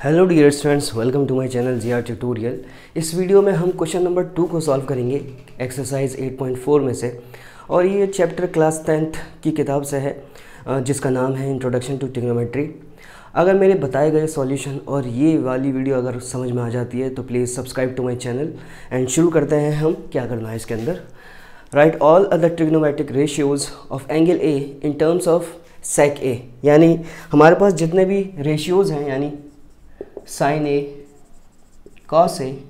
Hello dear students welcome to my channel G R tutorial इस video में हम question number two को solve करेंगे एक्सरसाइज 8.4 में से। और ये चैप्टर क्लास टेंथ की किताब से है जिसका नाम है इंट्रोडक्शन टू टिग्नोमेट्री अगर मेरे बताए गए सॉल्यूशन और ये वाली वीडियो अगर समझ में आ जाती है तो please subscribe to my channel and शुरू करते हैं हम क्या करना है इसके अंदर। Right all other trigonometric ratios of angle A in terms of sec A यानी हमारे पास जितने भी रेशियोज़ हैं, यानी sine A cos A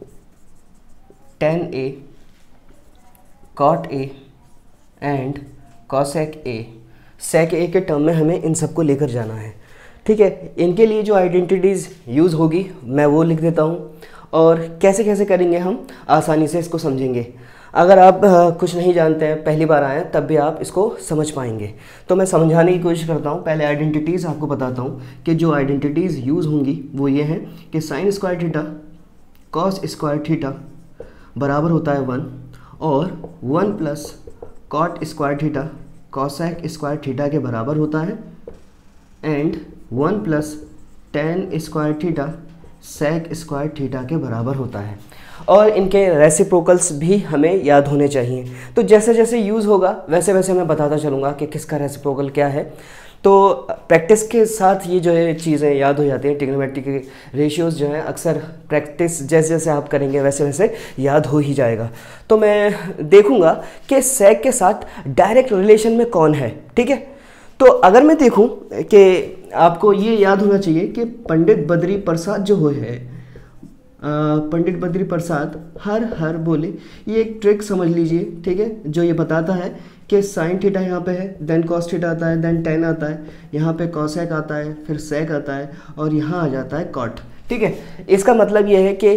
tan A cot A and cosec A sec A के टर्म में हमें इन सबको लेकर जाना है। ठीक है? इनके लिए जो आइडेंटिटीज़ यूज़ होगी, मैं वो लिख देता हूँ। और कैसे कैसे करेंगे हम? आसानी से इसको समझेंगे। अगर आप कुछ नहीं जानते हैं, पहली बार आए तब भी आप इसको समझ पाएँगे। तो मैं समझाने की कोशिश करता हूँ। पहले आइडेंटिटीज़ आपको बताता हूँ कि जो आइडेंटिटीज़ यूज़ होंगी, वो ये हैं कि sine square theta cos square theta बराबर होता है वन और one plus cot square theta cosec square theta के बराबर होता है। And one plus tan square theta sec square theta के बराबर होता है। और इनके रेसिप्रोकल्स भी हमें याद होने चाहिए। तो जैसे जैसे यूज़ होगा, वैसे वैसे मैं बताता चलूँगा कि किसका रेसिप्रोकल क्या है। तो प्रैक्टिस के साथ ये जो है चीज़ें याद हो जाती हैं। टिग्नोमेट्री के रेशियोज़ जो हैं, अक्सर प्रैक्टिस जैसे जैसे आप करेंगे, वैसे वैसे याद हो ही जाएगा। तो मैं देखूँगा कि सेक के साथ डायरेक्ट रिलेशन में कौन है, ठीक है? तो अगर मैं देखूँ कि आपको ये याद होना चाहिए कि पंडित बद्री प्रसाद जो हो है पंडित बद्री प्रसाद हर हर बोले। ये एक ट्रिक समझ लीजिए, ठीक है? जो ये बताता है कि साइन थीटा यहाँ पे है देन कॉस थीटा आता है देन टेन आता है। यहाँ पे कॉसैक आता है, फिर सेक आता है, और यहाँ आ जाता है कॉट ठीक है? इसका मतलब ये है कि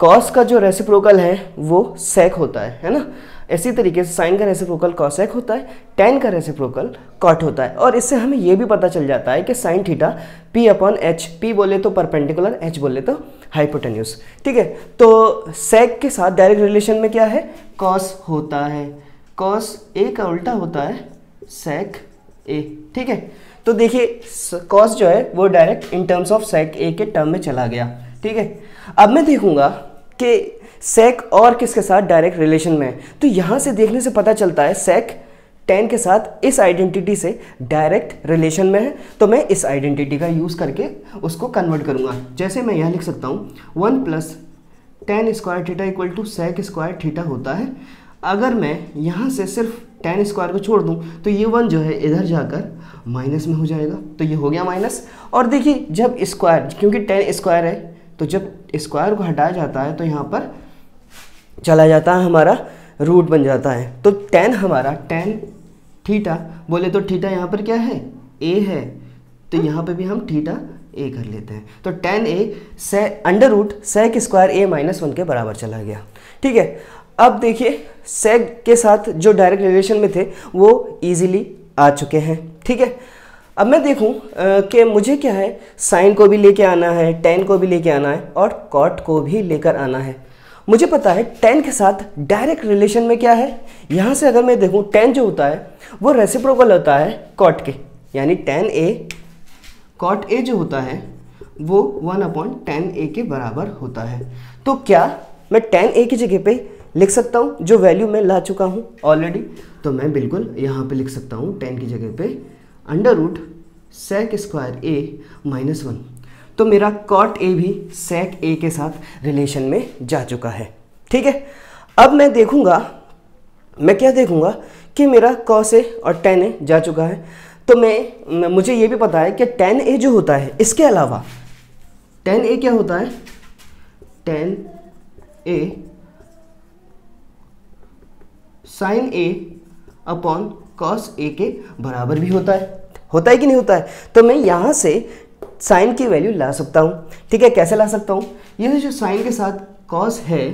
कॉस का जो रेसिप्रोकल है, वो सेक होता है है ना? इसी तरीके से साइन का रेसिप्रोकल कॉसेक होता है टेन का रेसिप्रोकल कॉट होता है। और इससे हमें यह भी पता चल जाता है कि sine theta P upon H P बोले तो परपेंडिकुलर एच बोले तो हाइपोटेन्यूस ठीक है? तो सेक के साथ डायरेक्ट रिलेशन में क्या है? कॉस होता है। कॉस ए का उल्टा होता है सेक ए ठीक है? तो देखिए कॉस जो है, वो direct in terms of sec A के टर्म में चला गया। ठीक है? अब मैं देखूँगा कि सेक और किसके साथ डायरेक्ट रिलेशन में है? तो यहाँ से देखने से पता चलता है सेक टेन के साथ इस आइडेंटिटी से डायरेक्ट रिलेशन में है। तो मैं इस आइडेंटिटी का यूज़ करके उसको कन्वर्ट करूँगा। जैसे मैं यहाँ लिख सकता हूँ one plus tan square theta equal to sec square theta होता है। अगर मैं यहाँ से सिर्फ़ टेन स्क्वायर को छोड़ दूँ तो ये वन जो है इधर जाकर माइनस में हो जाएगा। तो ये हो गया माइनस और देखिए, जब स्क्वायर क्योंकि टेन स्क्वायर है तो जब स्क्वायर को हटाया जाता है तो यहाँ पर चला जाता है, हमारा रूट बन जाता है। तो टेन हमारा टेन थीटा बोले तो थीटा यहाँ पर क्या है? ए है। तो यहाँ पे भी हम थीटा ए कर लेते हैं। तो टेन ए से under root sec square A minus one के बराबर चला गया। ठीक है? अब देखिए सेक के साथ जो डायरेक्ट रिलेशन में थे, वो इजीली आ चुके हैं। ठीक है? अब मैं देखूँ कि मुझे क्या है? साइन को भी लेके आना है टेन को भी लेके आना है और कॉट को भी लेकर आना है। मुझे पता है टेन के साथ डायरेक्ट रिलेशन में क्या है। यहाँ से अगर मैं देखूँ टेन जो होता है, वो रेसिप्रोकल होता है कॉट के। यानी टेन ए कॉट ए जो होता है, वो वन अपॉन टेन ए के बराबर होता है। तो क्या मैं टेन ए की जगह पे लिख सकता हूँ, जो वैल्यू मैं ला चुका हूँ ऑलरेडी तो मैं बिल्कुल यहाँ पे लिख सकता हूँ टेन की जगह पे under root sec square A minus one तो मेरा कॉट ए भी सेक ए के साथ रिलेशन में जा चुका है। ठीक है? अब मैं देखूँगा, मैं क्या देखूँगा कि मेरा कॉस ए और टेन ए जा चुका है। तो मैं मुझे ये भी पता है कि टेन ए जो होता है, इसके अलावा टेन ए क्या होता है? Tan A sine A upon cos A के बराबर भी होता है। होता है कि नहीं होता है? तो मैं यहाँ से साइन की वैल्यू ला सकता हूँ। ठीक है, कैसे ला सकता हूँ? ये जो साइन के साथ कॉस है,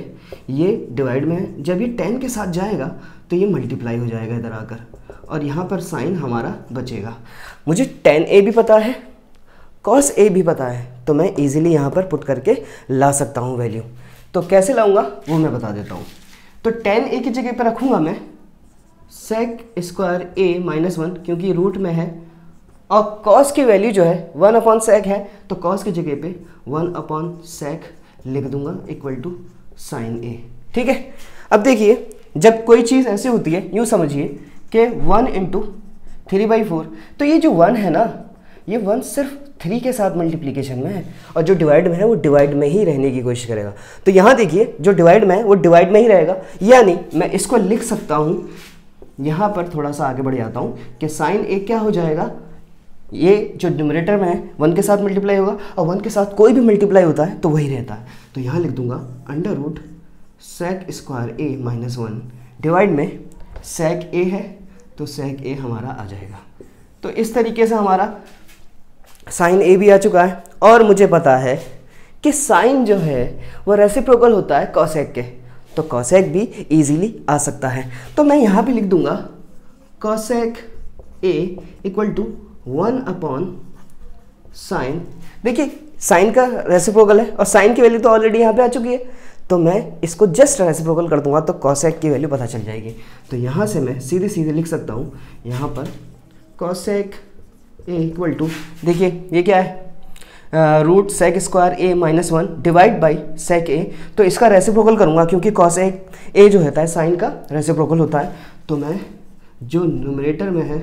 ये डिवाइड में है। जब ये टेन के साथ जाएगा तो ये मल्टीप्लाई हो जाएगा इधर आकर। और यहाँ पर साइन हमारा बचेगा। मुझे टेन ए भी पता है कॉस ए भी पता है तो मैं इजीली यहाँ पर पुट करके ला सकता हूँ वैल्यू तो कैसे लाऊँगा? वो मैं बता देता हूँ। तो टेन ए की जगह पर रखूँगा मैं sec square A minus one क्योंकि रूट में है। और कॉस की वैल्यू जो है वन अपॉन सेक है तो कॉस की जगह पे वन अपॉन सेक लिख दूँगा इक्वल टू साइन ए ठीक है? अब देखिए, जब कोई चीज़ ऐसी होती है, यूँ समझिए कि one into three by four तो ये जो वन है ना, ये वन सिर्फ़ थ्री के साथ मल्टीप्लीकेशन में है, और जो डिवाइड में है, वो डिवाइड में ही रहने की कोशिश करेगा। तो यहाँ देखिए, जो डिवाइड में है, वो डिवाइड में ही रहेगा। यानी, मैं इसको लिख सकता हूँ, यहाँ पर थोड़ा सा आगे बढ़ जाता हूँ कि साइन ए क्या हो जाएगा? ये जो न्यूमरेटर में है वन के साथ मल्टीप्लाई होगा और वन के साथ कोई भी मल्टीप्लाई होता है तो वही रहता है। तो यहाँ लिख दूँगा under root sec square A minus one divide में सेक ए है तो सेक ए हमारा आ जाएगा। तो इस तरीके से हमारा साइन ए भी आ चुका है और मुझे पता है कि साइन जो है, वो रेसिप्रोकल होता है कॉसेक के तो कॉसेक भी इजीली आ सकता है। तो मैं यहाँ भी लिख दूँगा cosec A equal to one upon sine देखिए साइन का रेसिप्रोकल है और साइन की वैल्यू तो ऑलरेडी यहाँ पे आ चुकी है। तो मैं इसको जस्ट रेसिप्रोकल कर दूँगा तो कॉसेक की वैल्यू पता चल जाएगी। तो यहाँ से मैं सीधे सीधे लिख सकता हूँ। यहाँ पर कॉसेक ए इक्वल टू देखिए, ये क्या है? Root sec square A minus one divide by sec A तो इसका रेसिप्रोकल करूँगा क्योंकि कॉस ए जो होता है साइन का रेसिप्रोकल होता है। तो मैं, जो न्यूमरेटर में है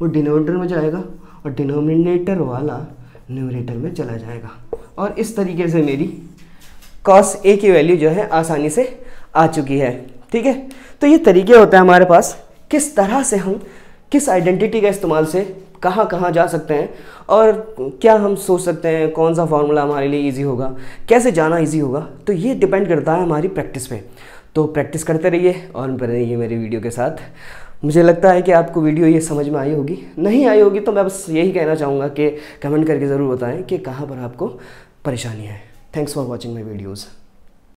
वो डिनोमिनेटर में जाएगा और डिनोमिनेटर वाला न्यूमरेटर में चला जाएगा। और इस तरीके से मेरी कॉस ए की वैल्यू जो है आसानी से आ चुकी है। ठीक है? तो ये तरीके होते हैं हमारे पास। किस तरह से हम, किस आइडेंटिटी का इस्तेमाल से कहाँ कहाँ जा सकते हैं और क्या हम सोच सकते हैं कौन सा फार्मूला हमारे लिए इजी होगा, कैसे जाना इजी होगा तो ये डिपेंड करता है हमारी प्रैक्टिस पे। तो प्रैक्टिस करते रहिए और बने रहिए मेरे वीडियो के साथ। मुझे लगता है कि आपको वीडियो ये समझ में आई होगी। नहीं आई होगी तो मैं बस यही कहना चाहूँगा कि कमेंट करके ज़रूर बताएँ कि कहाँ पर आपको परेशानी है। Thanks for watching my videos